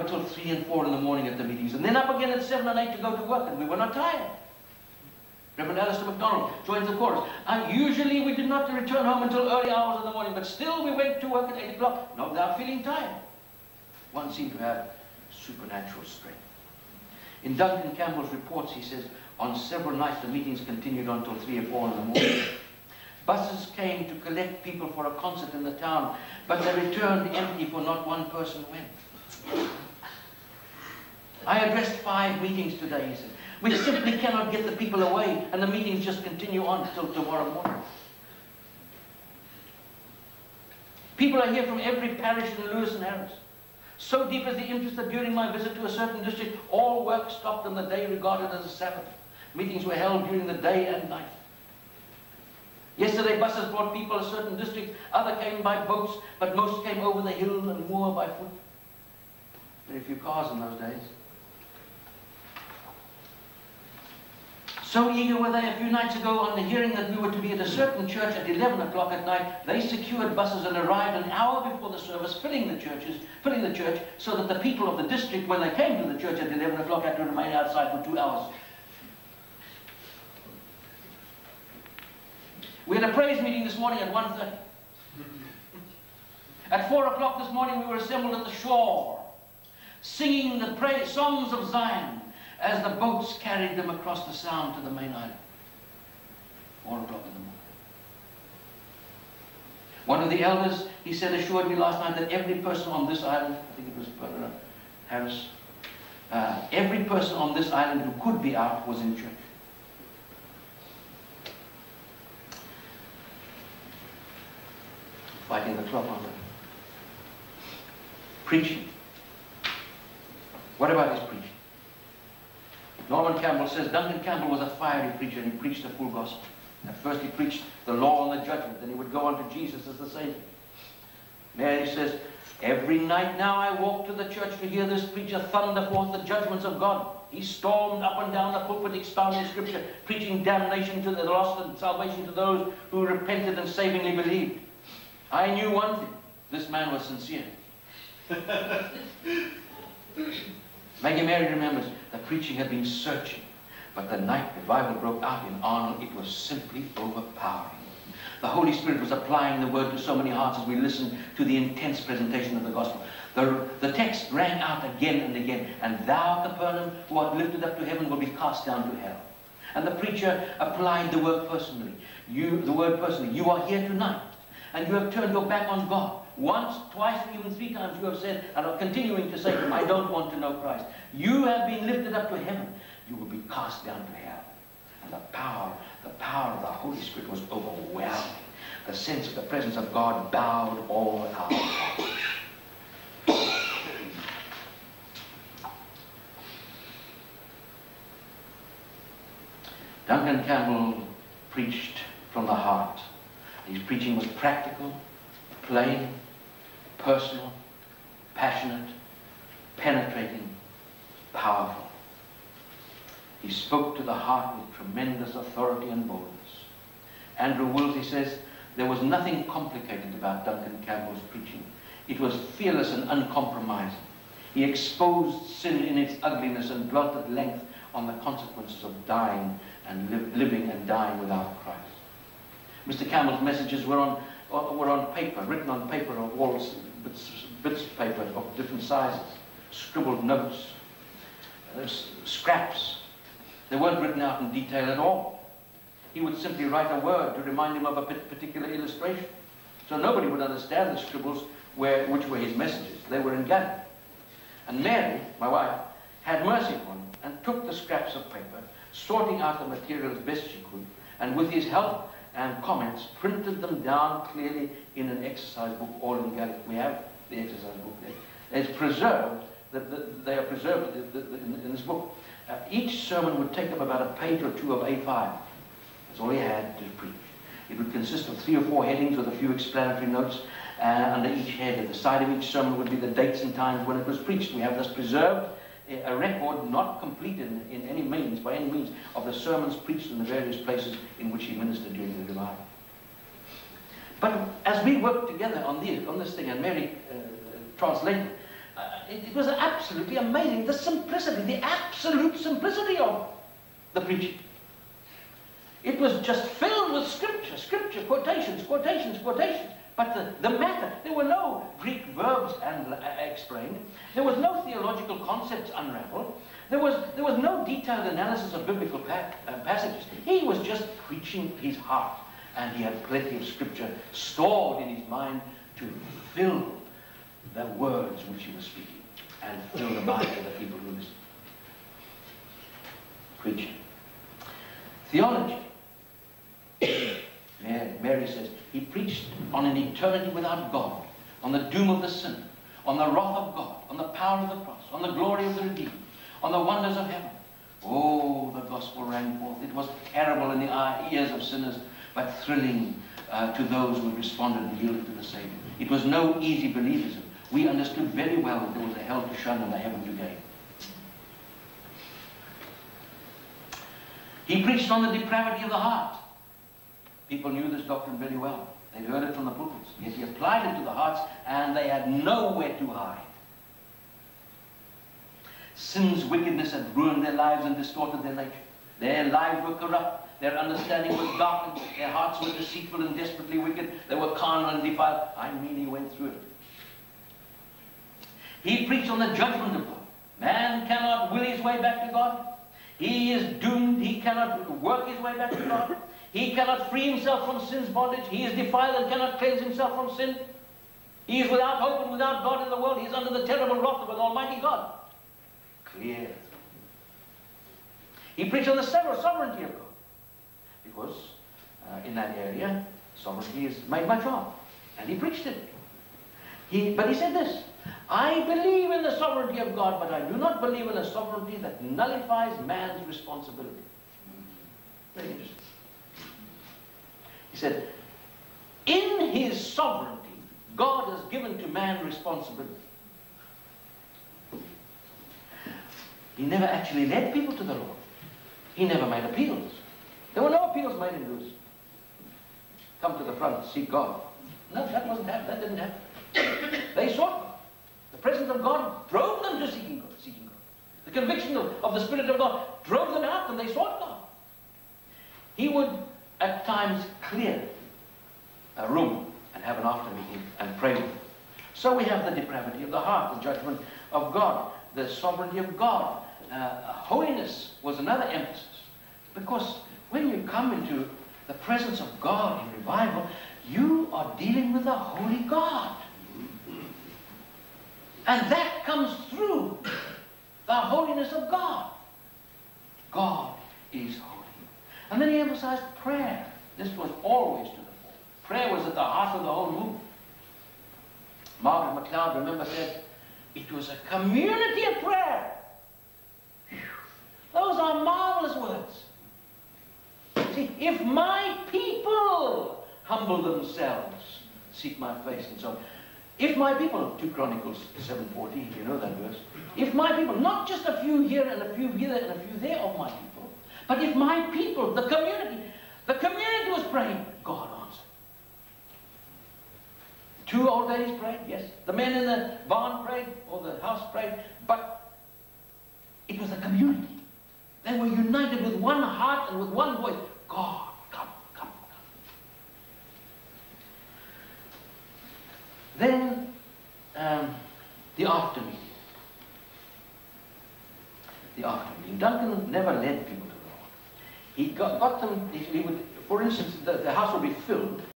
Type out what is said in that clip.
until 3 and 4 in the morning at the meetings, and then up again at 7 and 8 to go to work, and we were not tired. Reverend Alistair MacDonald joins the chorus. And usually we did not return home until early hours in the morning, but still we went to work at 8 o'clock, not without feeling tired. One seemed to have supernatural strength. In Duncan Campbell's reports, he says, on several nights the meetings continued until 3 or 4 in the morning. Buses came to collect people for a concert in the town, but they returned empty for not one person went. I addressed five meetings today, he said. We simply cannot get the people away, and the meetings just continue on till tomorrow morning. People are here from every parish in Lewis and Harris. So deep is the interest that during my visit to a certain district, all work stopped on the day regarded as a Sabbath. Meetings were held during the day and night. Yesterday, buses brought people to certain districts. Other came by boats, but most came over the hill and moor by foot. Very few cars in those days. So eager were they a few nights ago on the hearing that we were to be at a certain church at 11 o'clock at night, they secured buses and arrived an hour before the service, filling the churches, filling the church, so that the people of the district, when they came to the church at 11 o'clock, had to remain outside for two hours. We had a praise meeting this morning at 1.30. At 4 o'clock this morning, we were assembled at the shore, singing the praise, songs of Zion, as the boats carried them across the sound to the main island. Four o'clock in the morning. One of the elders, he said, assured me last night that every person on this island, I think it was Brother Harris, uh, every person on this island who could be out was in church. Fighting the clock on them. Preaching. What about his preaching? Norman Campbell says Duncan Campbell was a fiery preacher and he preached the full gospel. At first he preached the law and the judgment, then he would go on to Jesus as the Savior. Mary says, Every night now I walk to the church to hear this preacher thunder forth the judgments of God. He stormed up and down the pulpit expounding scripture, preaching damnation to the lost and salvation to those who repented and savingly believed. I knew one thing. This man was sincere. Maggie Mary remembers the preaching had been searching, but the night revival broke out in Arnol, it was simply overpowering. The Holy Spirit was applying the word to so many hearts as we listened to the intense presentation of the gospel. The, the text rang out again and again, and thou, Capernaum, who art lifted up to heaven, will be cast down to hell. And the preacher applied the word personally. You, the word personally. You are here tonight, and you have turned your back on God. Once, twice, even three times you have said, and are continuing to say to him, I don't want to know Christ. You have been lifted up to heaven. You will be cast down to hell. And the power, the power of the Holy Spirit was overwhelming. The sense of the presence of God bowed all our hearts. Duncan Campbell preached from the heart. His preaching was practical, plain, personal, passionate, penetrating, powerful. He spoke to the heart with tremendous authority and boldness. Andrew Woolsey says, there was nothing complicated about Duncan Campbell's preaching. It was fearless and uncompromising. He exposed sin in its ugliness and dwelt at length on the consequences of dying and li living and dying without Christ. Mr. Campbell's messages were on, were on paper, written on paper of walls bits, bits of paper of different sizes, scribbled notes, uh, scraps. They weren't written out in detail at all. He would simply write a word to remind him of a particular illustration. So nobody would understand the scribbles where, which were his messages. They were in Gaelic. And Mary, my wife, had mercy on him and took the scraps of paper, sorting out the material as best she could, and with his help and comments, printed them down clearly in an exercise book, all in Gaelic. We have the exercise book there. It's preserved, the, the, they are preserved the, in, in, this book. Uh, each sermon would take up about a page or two of A5. That's all he had to preach. It would consist of three or four headings with a few explanatory notes uh, under each head. At the side of each sermon would be the dates and times when it was preached. We have this preserved a record not complete in, in any means, by any means, of the sermons preached in the various places in which he ministered during the revival. But as we worked together on this, on this thing, and Mary uh, translated, uh, it, it was absolutely amazing. The simplicity, the absolute simplicity of the preaching. It was just filled with scripture, scripture, quotations, quotations, quotations. But the, the matter, there were no Greek verbs and, uh, explained. There was no theological concepts unraveled. There was, there was no detailed analysis of biblical pa uh, passages. He was just preaching his heart. And he had plenty of scripture stored in his mind to fill the words which he was speaking and fill the minds of the people who listened. Preaching. Theology. Mary says, he preached on an eternity without God, on the doom of the sinner, on the wrath of God, on the power of the cross, on the glory of the redeemed, on the wonders of heaven. Oh, the gospel rang forth. It was terrible in the ears of sinners, but thrilling uh, to those who responded and yielded to the Savior. It was no easy believism. We understood very well that there was a hell to shun and a heaven to gain. He preached on the depravity of the heart. People knew this doctrine very well. They heard it from the pulpits. Yet he applied it to the hearts, and they had nowhere to hide. Sin's wickedness had ruined their lives and distorted their nature. Their lives were corrupt. Their understanding was darkened. Their hearts were deceitful and desperately wicked. They were carnal and defiled. I mean, he went through it. He preached on the judgment of God. Man cannot will his way back to God. He is doomed. He cannot work his way back to God. He cannot free himself from sin's bondage. He is defiled and cannot cleanse himself from sin. He is without hope and without God in the world. He is under the terrible wrath of an almighty God. Clear. He preached on the sovereignty of God. Because uh, in that area, sovereignty is made much of. And he preached it. He, but he said this, I believe in the sovereignty of God, but I do not believe in a sovereignty that nullifies man's responsibility. Very interesting. He said, in his sovereignty, God has given to man responsibility. He never actually led people to the Lord. He never made appeals. There were no appeals made in Lewis. Come to the front, seek God. No, that wasn't happen. That didn't happen. they sought God. The presence of God drove them to seeking God. Seeking God. The conviction of, of the Spirit of God drove them out and they sought God. He would at times clear a room and have an after meeting and pray with them. So we have the depravity of the heart, the judgment of God, the sovereignty of God. Uh, holiness was another emphasis. Because when you come into the presence of God in revival, you are dealing with a holy God. And that comes through the holiness of God. God is holy. And then he emphasized prayer. This was always to the fore. Prayer was at the heart of the whole movement. Margaret MacLeod, remember, said, it was a community of prayer. Those are marvelous words. See, if my people humble themselves, seek my face, and so on. If my people, 2 Chronicles 7.14, you know that verse. If my people, not just a few here and a few here and a few there of my people, but if my people, the community, the community was praying, God answered. Two old ladies prayed, yes. The men in the barn prayed, or the house prayed, but it was a community. They were united with one heart and with one voice. God, come, come, come. Then, um, the after meeting. The after meeting. Duncan never led people to wrong. he got, got them, he would, for instance, the, the house would be filled